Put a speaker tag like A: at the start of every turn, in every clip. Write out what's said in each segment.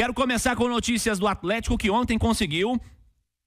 A: Quero começar com notícias do Atlético que ontem conseguiu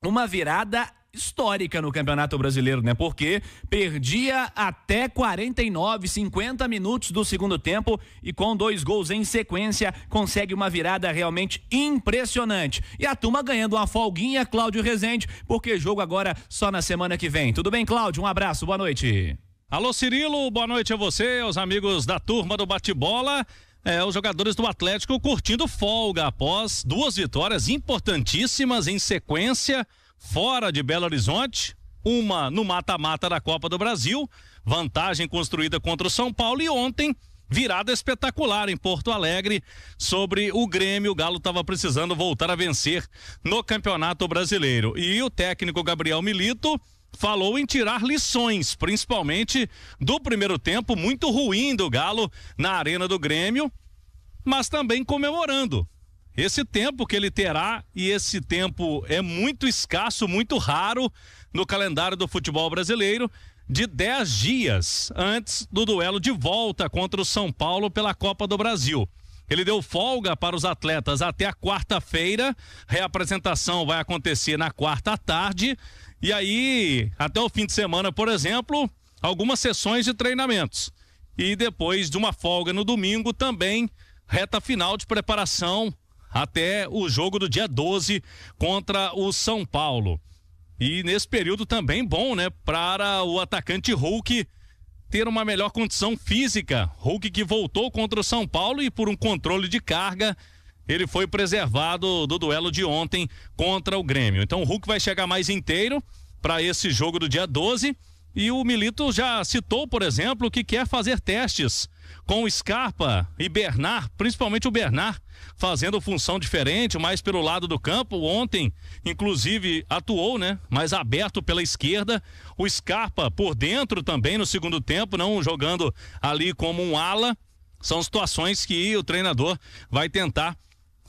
A: uma virada histórica no Campeonato Brasileiro, né? Porque perdia até 49, 50 minutos do segundo tempo e com dois gols em sequência consegue uma virada realmente impressionante. E a turma ganhando uma folguinha, Cláudio Rezende, porque jogo agora só na semana que vem. Tudo bem, Cláudio? Um abraço, boa noite.
B: Alô, Cirilo, boa noite a você, aos amigos da turma do bate-bola. É, os jogadores do Atlético curtindo folga após duas vitórias importantíssimas em sequência fora de Belo Horizonte, uma no mata-mata da Copa do Brasil, vantagem construída contra o São Paulo e ontem virada espetacular em Porto Alegre sobre o Grêmio. O Galo estava precisando voltar a vencer no Campeonato Brasileiro. E o técnico Gabriel Milito falou em tirar lições, principalmente do primeiro tempo muito ruim do Galo na Arena do Grêmio, mas também comemorando esse tempo que ele terá e esse tempo é muito escasso, muito raro no calendário do futebol brasileiro, de 10 dias antes do duelo de volta contra o São Paulo pela Copa do Brasil. Ele deu folga para os atletas até a quarta-feira. Reapresentação vai acontecer na quarta tarde. E aí, até o fim de semana, por exemplo, algumas sessões de treinamentos. E depois de uma folga no domingo, também reta final de preparação até o jogo do dia 12 contra o São Paulo. E nesse período também bom, né, para o atacante Hulk ter uma melhor condição física. Hulk que voltou contra o São Paulo e por um controle de carga, ele foi preservado do duelo de ontem contra o Grêmio. Então o Hulk vai chegar mais inteiro para esse jogo do dia 12. E o Milito já citou, por exemplo, que quer fazer testes com o Scarpa e Bernard, principalmente o Bernard, fazendo função diferente, mais pelo lado do campo. Ontem, inclusive, atuou, né? Mais aberto pela esquerda. O Scarpa por dentro também no segundo tempo, não jogando ali como um ala. São situações que o treinador vai tentar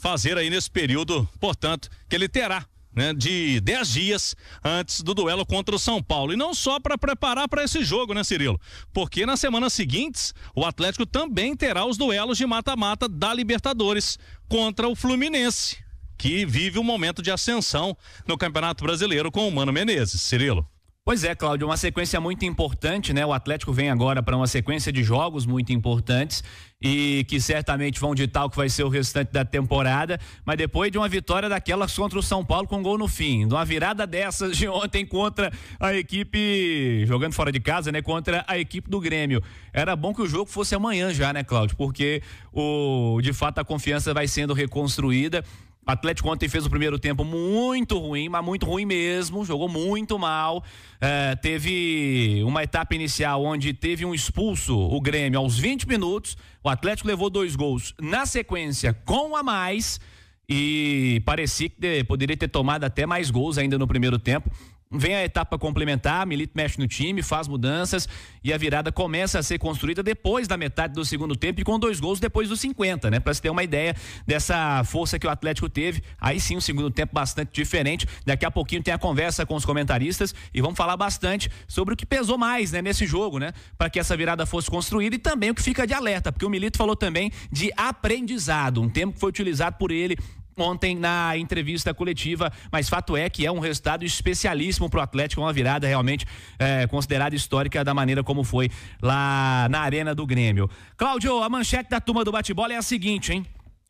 B: fazer aí nesse período, portanto, que ele terá né, de 10 dias antes do duelo contra o São Paulo. E não só para preparar para esse jogo, né, Cirilo? Porque nas semanas seguintes, o Atlético também terá os duelos de mata-mata da Libertadores contra o Fluminense, que vive um momento de ascensão no Campeonato Brasileiro com o Mano Menezes. Cirilo.
A: Pois é, Cláudio, uma sequência muito importante, né? O Atlético vem agora para uma sequência de jogos muito importantes e que certamente vão ditar o que vai ser o restante da temporada, mas depois de uma vitória daquelas contra o São Paulo com gol no fim, de uma virada dessas de ontem contra a equipe, jogando fora de casa, né? Contra a equipe do Grêmio. Era bom que o jogo fosse amanhã já, né, Cláudio? Porque o, de fato a confiança vai sendo reconstruída o Atlético ontem fez o primeiro tempo muito ruim, mas muito ruim mesmo, jogou muito mal. É, teve uma etapa inicial onde teve um expulso, o Grêmio, aos 20 minutos. O Atlético levou dois gols na sequência com a mais. E parecia que poderia ter tomado até mais gols ainda no primeiro tempo. Vem a etapa complementar, Milito mexe no time, faz mudanças e a virada começa a ser construída depois da metade do segundo tempo e com dois gols depois dos 50, né? Para se ter uma ideia dessa força que o Atlético teve. Aí sim, um segundo tempo bastante diferente. Daqui a pouquinho tem a conversa com os comentaristas e vamos falar bastante sobre o que pesou mais, né, nesse jogo, né? Para que essa virada fosse construída e também o que fica de alerta, porque o Milito falou também de aprendizado, um termo que foi utilizado por ele ontem na entrevista coletiva, mas fato é que é um resultado especialíssimo para o Atlético, uma virada realmente é, considerada histórica da maneira como foi lá na Arena do Grêmio. Cláudio, a manchete da turma do bate-bola é a seguinte, hein?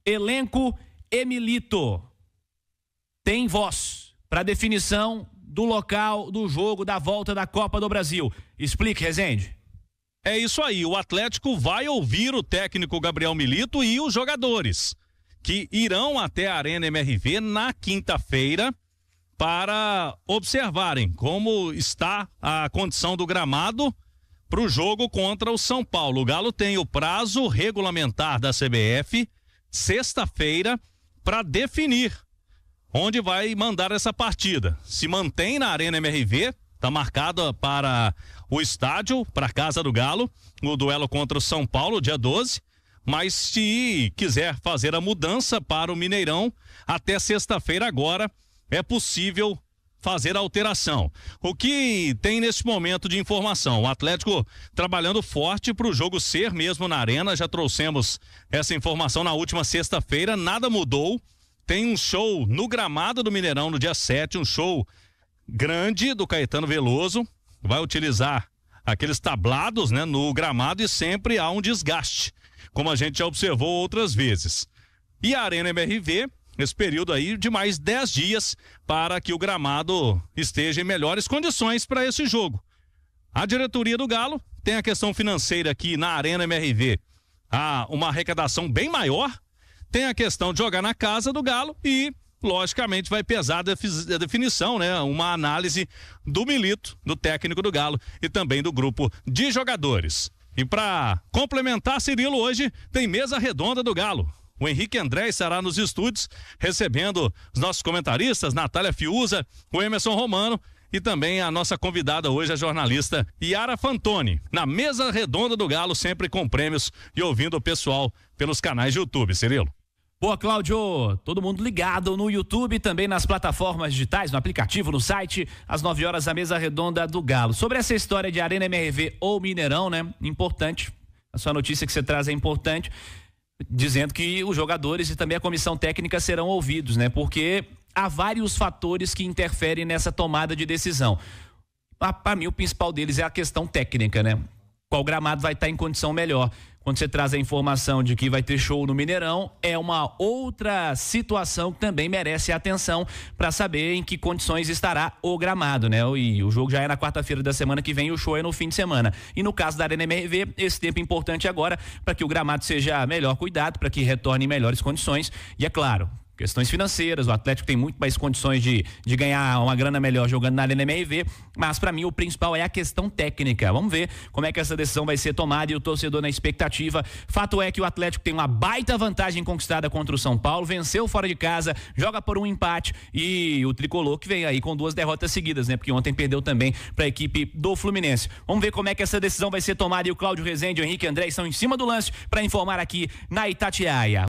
A: Elenco Emilito tem voz para definição do local do jogo da volta da Copa do Brasil. Explique, Rezende.
B: É isso aí, o Atlético vai ouvir o técnico Gabriel Milito e os jogadores que irão até a Arena MRV na quinta-feira para observarem como está a condição do gramado para o jogo contra o São Paulo. O Galo tem o prazo regulamentar da CBF, sexta-feira, para definir onde vai mandar essa partida. Se mantém na Arena MRV, está marcada para o estádio, para a Casa do Galo, o duelo contra o São Paulo, dia 12 mas se quiser fazer a mudança para o Mineirão, até sexta-feira agora é possível fazer a alteração. O que tem nesse momento de informação? O Atlético trabalhando forte para o jogo ser mesmo na arena. Já trouxemos essa informação na última sexta-feira, nada mudou. tem um show no gramado do Mineirão no dia 7, um show grande do Caetano Veloso. Vai utilizar aqueles tablados, né, no gramado e sempre há um desgaste, como a gente já observou outras vezes. E a Arena MRV, esse período aí de mais 10 dias para que o gramado esteja em melhores condições para esse jogo. A diretoria do Galo tem a questão financeira aqui na Arena MRV. Há uma arrecadação bem maior. Tem a questão de jogar na casa do Galo e logicamente vai pesar a definição, né? Uma análise do Milito, do técnico do Galo e também do grupo de jogadores. E para complementar, Cirilo, hoje tem mesa redonda do Galo. O Henrique André estará nos estúdios recebendo os nossos comentaristas, Natália Fiuza, o Emerson Romano e também a nossa convidada hoje, a jornalista Yara Fantoni, na mesa redonda do Galo, sempre com prêmios e ouvindo o pessoal pelos canais de YouTube, Cirilo.
A: Boa, Cláudio. Todo mundo ligado no YouTube, também nas plataformas digitais, no aplicativo, no site, às 9 horas, a mesa redonda do Galo. Sobre essa história de Arena MRV ou Mineirão, né? Importante. A sua notícia que você traz é importante, dizendo que os jogadores e também a comissão técnica serão ouvidos, né? Porque há vários fatores que interferem nessa tomada de decisão. Para mim, o principal deles é a questão técnica, né? Qual gramado vai estar em condição melhor quando você traz a informação de que vai ter show no Mineirão, é uma outra situação que também merece atenção para saber em que condições estará o gramado, né? E o jogo já é na quarta-feira da semana que vem o show é no fim de semana. E no caso da Arena MRV, esse tempo é importante agora para que o gramado seja melhor cuidado, para que retorne em melhores condições. E é claro, questões financeiras, o Atlético tem muito mais condições de, de ganhar uma grana melhor jogando na Arena MRV, mas para mim o principal é a questão técnica. Vamos ver como é que essa decisão vai ser tomada e o torcedor na expectativa. Fato é que o Atlético tem uma baita vantagem conquistada contra o São Paulo, venceu fora de casa, joga por um empate e o tricolor que vem aí com duas derrotas seguidas, né? Porque ontem perdeu também para a equipe do Fluminense. Vamos ver como é que essa decisão vai ser tomada e o Cláudio Rezende e o Henrique André estão em cima do lance para informar aqui na Itatiaia.